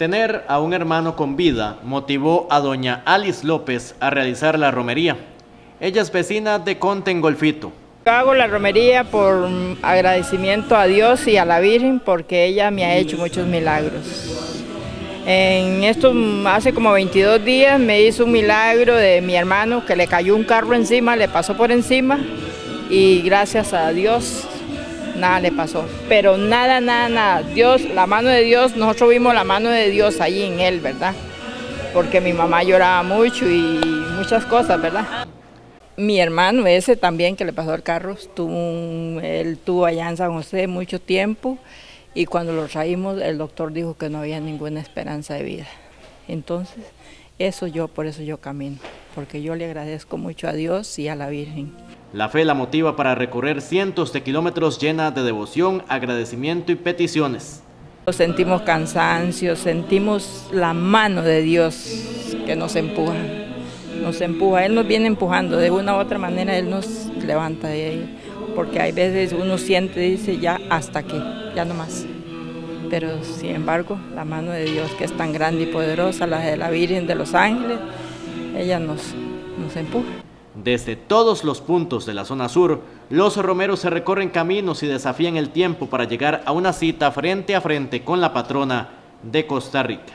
Tener a un hermano con vida motivó a doña Alice López a realizar la romería. Ella es vecina de Conte en Golfito. hago la romería por agradecimiento a Dios y a la Virgen porque ella me ha hecho muchos milagros. En esto, hace como 22 días me hizo un milagro de mi hermano que le cayó un carro encima, le pasó por encima y gracias a Dios nada le pasó. Pero nada, nada, nada. Dios, la mano de Dios, nosotros vimos la mano de Dios allí en él, ¿verdad? Porque mi mamá lloraba mucho y muchas cosas, ¿verdad? Mi hermano ese también que le pasó el carro, estuvo, él tuvo allá en San José mucho tiempo y cuando lo traímos el doctor dijo que no había ninguna esperanza de vida. Entonces, eso yo, por eso yo camino, porque yo le agradezco mucho a Dios y a la Virgen. La fe la motiva para recorrer cientos de kilómetros llena de devoción, agradecimiento y peticiones. Sentimos cansancio, sentimos la mano de Dios que nos empuja, nos empuja, Él nos viene empujando, de una u otra manera Él nos levanta de ahí, porque hay veces uno siente, dice ya hasta aquí, ya no más. Pero sin embargo, la mano de Dios que es tan grande y poderosa, la de la Virgen de los Ángeles, ella nos, nos empuja. Desde todos los puntos de la zona sur, los romeros se recorren caminos y desafían el tiempo para llegar a una cita frente a frente con la patrona de Costa Rica.